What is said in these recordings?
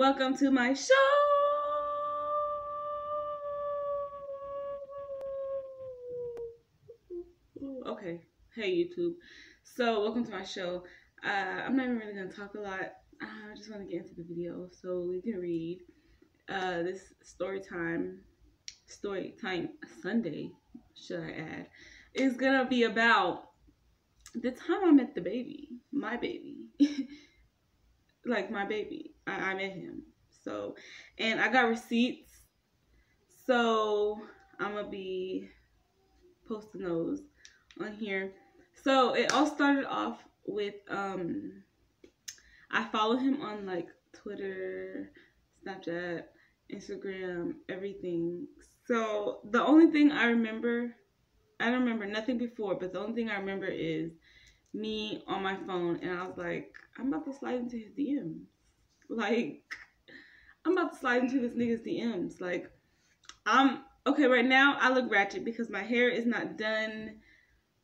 Welcome to my show. Okay, hey YouTube. So, welcome to my show. Uh, I'm not even really gonna talk a lot. I just want to get into the video so we can read. Uh, this story time, story time Sunday, should I add, is gonna be about the time I met DaBaby, my baby. like my baby. I, I met him. So, and I got receipts. So, I'm to be posting those on here. So, it all started off with, um, I follow him on like Twitter, Snapchat, Instagram, everything. So, the only thing I remember, I don't remember nothing before, but the only thing I remember is me on my phone and I was like, I'm about to slide into his DMs. Like, I'm about to slide into this nigga's DMs. Like, I'm okay right now. I look ratchet because my hair is not done.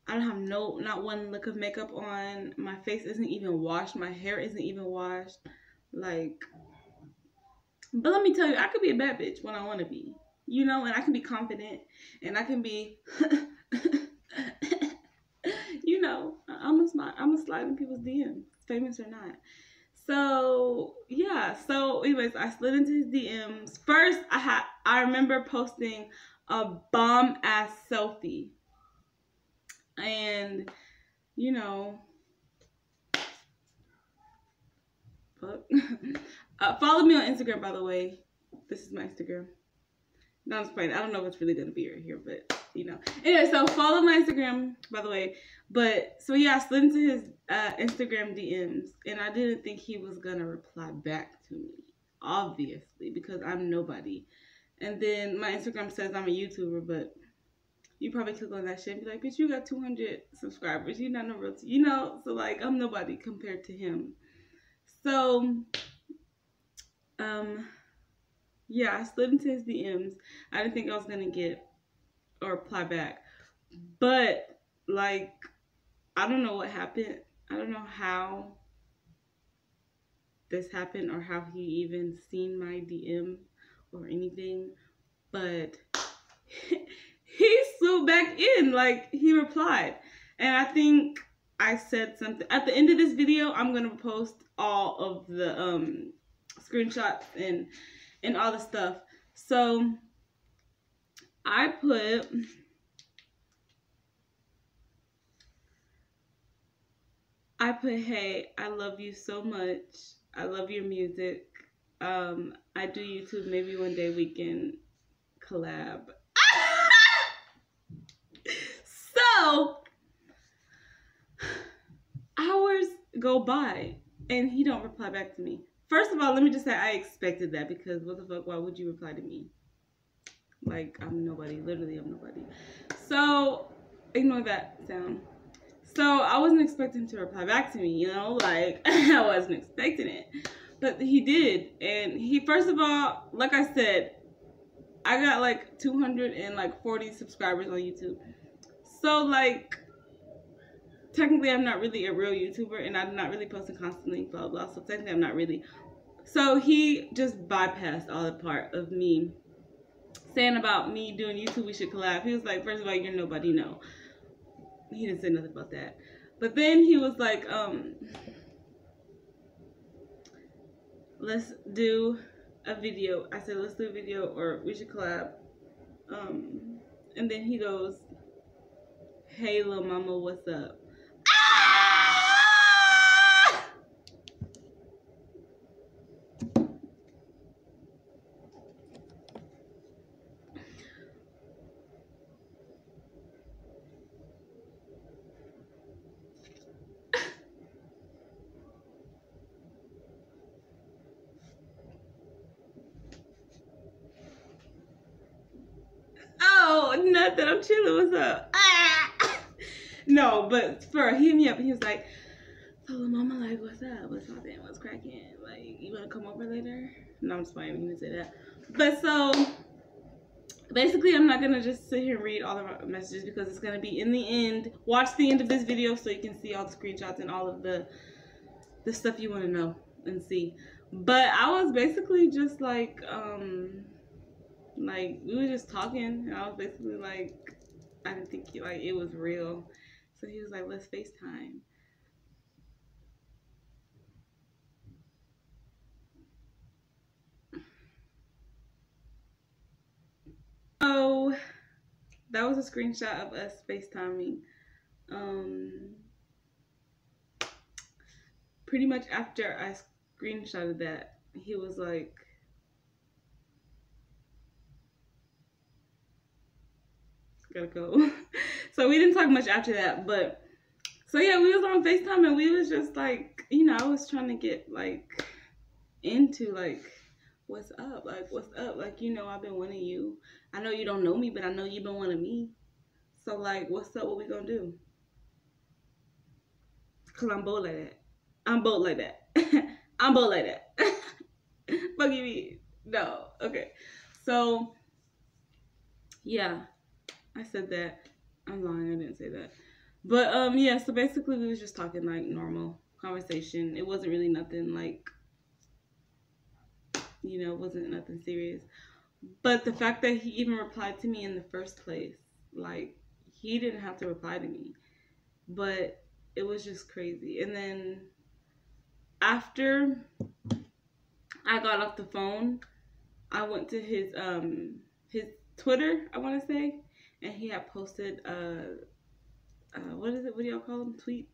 I don't have no, not one lick of makeup on. My face isn't even washed. My hair isn't even washed. Like, but let me tell you, I could be a bad bitch when I want to be. You know, and I can be confident and I can be you know, I'm a slide, I'm a slide in people's DMs, famous or not. So yeah, so anyways, I slid into his DMs. First, I had I remember posting a bomb ass selfie, and you know, fuck. uh, follow me on Instagram, by the way. This is my Instagram. No, I'm. I don't know if it's really gonna be right here, but you know. Anyway, so follow my Instagram, by the way. But so yeah, I slid into his uh, Instagram DMs, and I didn't think he was gonna reply back to me, obviously, because I'm nobody. And then my Instagram says I'm a YouTuber, but you probably click on that shit and be like, bitch, you got 200 subscribers. You're not no real, you know? So, like, I'm nobody compared to him. So, um, yeah, I slid into his DMs. I didn't think I was to get or reply back. But, like, I don't know what happened. I don't know how this happened or how he even seen my DM or anything. But he flew back in. Like, he replied. And I think I said something. At the end of this video, I'm to post all of the um, screenshots and, and all the stuff. So, I put I put, hey, I love you so much. I love your music. Um, I do YouTube. Maybe one day we can collab. so hours go by and he don't reply back to me. First of all, let me just say I expected that because what the fuck? Why would you reply to me? Like I'm nobody. Literally, I'm nobody. So ignore that sound. So I wasn't expecting to reply back to me, you know, like I wasn't expecting it. But he did. And he first of all, like I said, I got like 240 subscribers on YouTube. So like technically I'm not really a real YouTuber and I'm not really posting constantly, blah blah. So technically I'm not really. So he just bypassed all the part of me saying about me doing YouTube we should collab. He was like, first of all, you're nobody, no he didn't say nothing about that. But then he was like, um, let's do a video. I said, let's do a video or we should collab. Um, and then he goes, hey, little mama, what's up? Nothing. I'm chilling. What's up? Ah! no, but for he hit me up and he was like, so mama like, what's up? What's poppin'? What's cracking? Like, you wanna come over later? No, I'm just playing. He didn't say that. But so basically I'm not gonna just sit here and read all the messages because it's gonna be in the end. Watch the end of this video so you can see all the screenshots and all of the the stuff you want to know and see. But I was basically just like, um, like we were just talking, and I was basically like, I didn't think he, like it was real. So he was like, let's FaceTime. So that was a screenshot of us FaceTiming. Um, pretty much after I screenshotted that, he was like, gotta go. so we didn't talk much after that, but so yeah, we was on FaceTime and we was just like, you know, I was trying to get like into like what's up? Like what's up? Like, you know, I've been wanting you. I know you don't know me, but I know you've been wanting me. So like what's up? What we gonna do? Cause I'm bold like that. I'm bold like that. I'm bold like that. Fuck you mean? No. Okay. So yeah. I said that. I'm lying, I didn't say that. But um yeah, so basically we was just talking like normal conversation. It wasn't really nothing like you know, wasn't nothing serious. But the fact that he even replied to me in the first place, like he didn't have to reply to me. But it was just crazy. And then after I got off the phone, I went to his um his Twitter, I want to say, and he had posted uh, uh what is it? What do y'all call them? Tweets.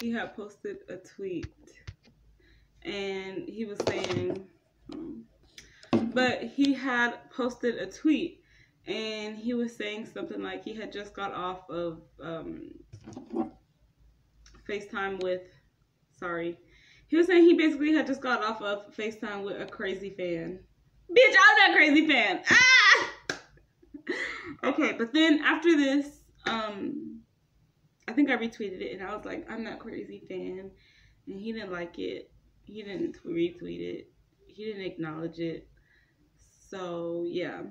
He had posted a tweet, and he was saying, um, but he had posted a tweet, and he was saying something like he had just got off of um FaceTime with, sorry, he was saying he basically had just got off of FaceTime with a crazy fan. Bitch, I'm that crazy fan. Ah! Okay, but then after this, um, I think I retweeted it and I was like, I'm not crazy fan. And he didn't like it. He didn't retweet it. He didn't acknowledge it. So yeah.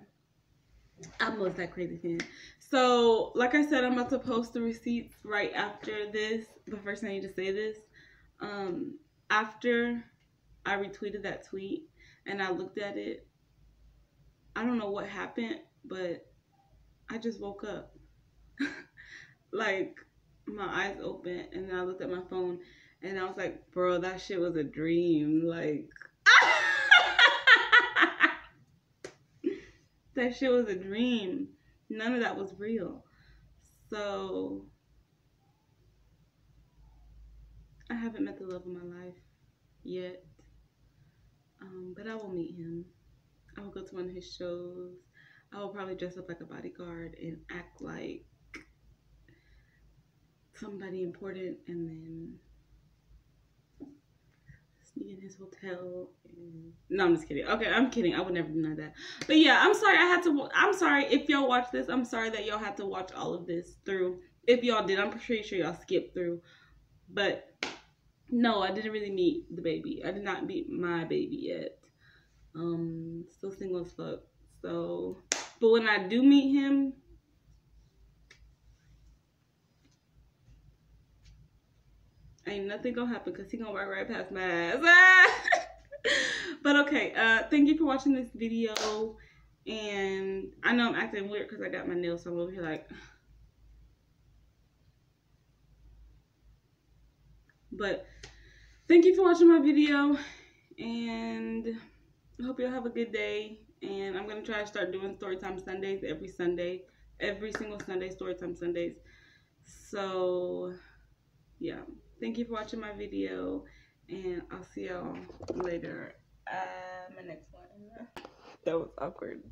I'm was that crazy fan. So, like I said, I'm about to post the receipts right after this. But first, I need to say this. Um, after I retweeted that tweet and I looked at it, I don't know what happened, but I just woke up. like my eyes open and then I looked at my phone and I was like, bro, that shit was a dream. Like that shit was a dream. None of that was real. So I haven't met the love of my life yet. Um, but I will meet him. I will go to one of his shows. I will probably dress up like a bodyguard and act like somebody important and then sneak in his hotel and... no i'm just kidding. Okay i'm kidding. I would never deny that. But yeah i'm sorry i had to i'm sorry if y'all watch this. I'm sorry that y'all had to watch all of this through. If y'all did i'm pretty sure y'all skipped through. But no i didn't really meet DaBaby. I did not meet my baby yet um still single as fuck so but when I do meet him, ain't nothing gonna happen because he gonna walk right past my ass. but okay, uh, thank you for watching this video. And I know I'm acting weird because I got my nails, so I'm over here like. But thank you for watching my video. And I hope you'll have a good day and I'm gonna try to start doing storytime Sundays every Sunday, every single Sunday storytime Sundays. So yeah, thank you for watching my video, and I'll see y'all later. Uh, my next one. That was awkward.